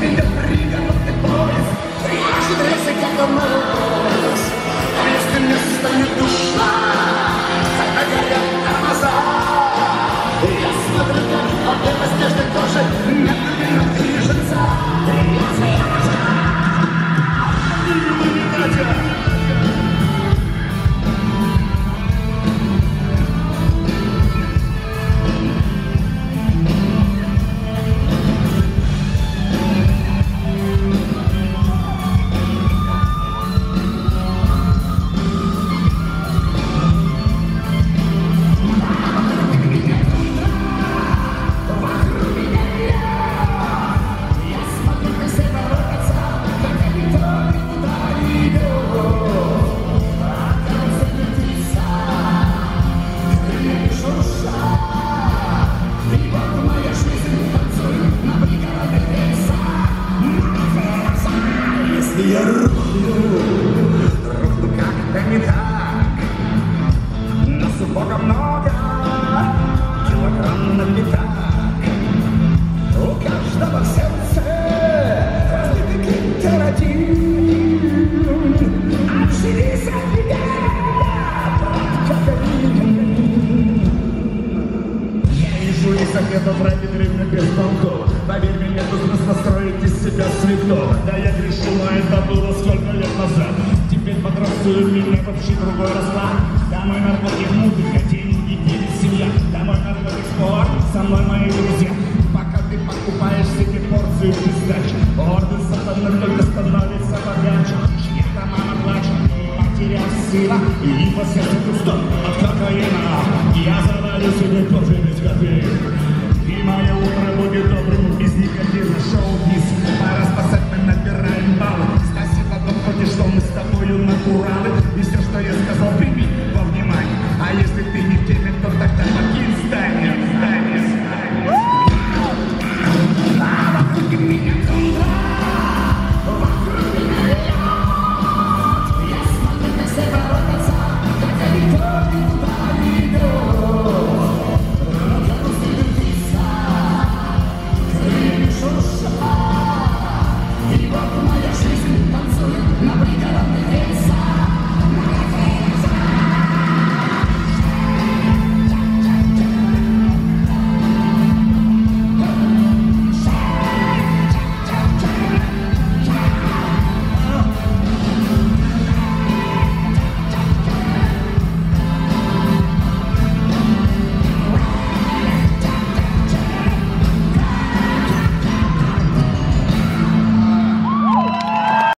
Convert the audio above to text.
Vida, barriga, no te pones. Frío, que. Окна братья древних беспонтовых. Поверь мне, тут просто строить из себя святого. Да я грешу, но это было сколько лет назад. Теперь подрастую меня вообще другой расклад. Да мой наркотик музыка, деньги, дети, семья. Да мой наркотик спорт, со мной мои друзья. Пока ты покупаешь себе порцию пиздач, орден сатаны только становится богаче. Чья-то мама плачет, потерял сына, и по сердцу пусто от кокаина. Я завалю себе кофе без копеек. Внимание, утре будет добрым, без никаких